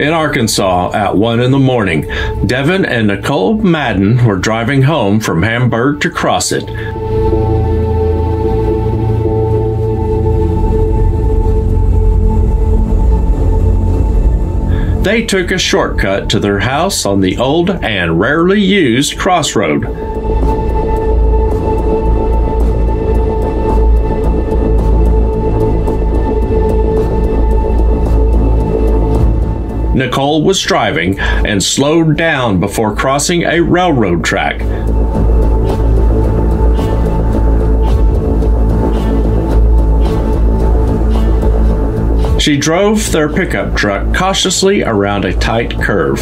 In Arkansas at 1 in the morning, Devon and Nicole Madden were driving home from Hamburg to Crossett. They took a shortcut to their house on the old and rarely used Cross Road. Nicole was driving and slowed down before crossing a railroad track. She drove their pickup truck cautiously around a tight curve.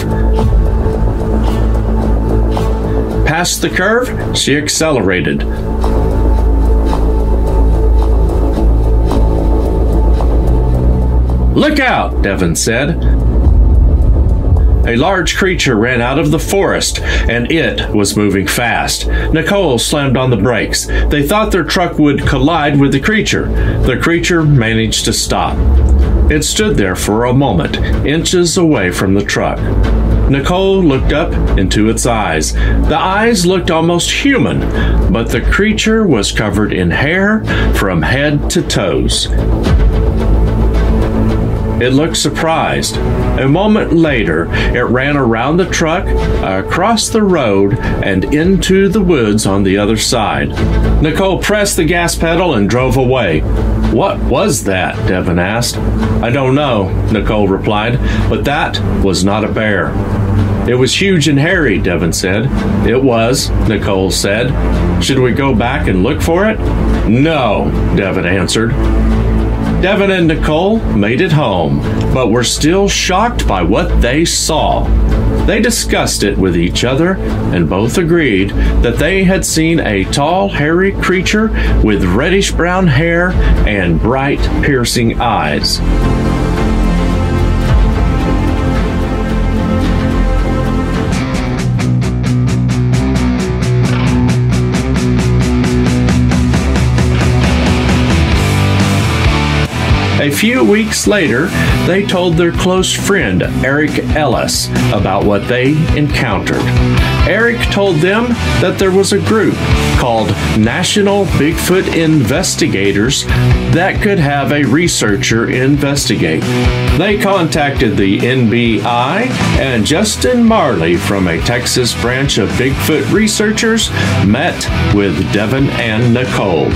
Past the curve, she accelerated. Look out, Devon said. A large creature ran out of the forest, and it was moving fast. Nicole slammed on the brakes. They thought their truck would collide with the creature. The creature managed to stop. It stood there for a moment, inches away from the truck. Nicole looked up into its eyes. The eyes looked almost human, but the creature was covered in hair from head to toes. It looked surprised. A moment later, it ran around the truck, across the road, and into the woods on the other side. Nicole pressed the gas pedal and drove away. What was that? Devon asked. I don't know, Nicole replied, but that was not a bear. It was huge and hairy, Devon said. It was, Nicole said. Should we go back and look for it? No, Devon answered. Devon and Nicole made it home, but were still shocked by what they saw. They discussed it with each other and both agreed that they had seen a tall, hairy creature with reddish brown hair and bright, piercing eyes. A few weeks later, they told their close friend, Eric Ellis, about what they encountered. Eric told them that there was a group called National Bigfoot Investigators that could have a researcher investigate. They contacted the NBI, and Justin Marley from a Texas branch of Bigfoot researchers met with Devon and Nicole.